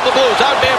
come the Blues. Out.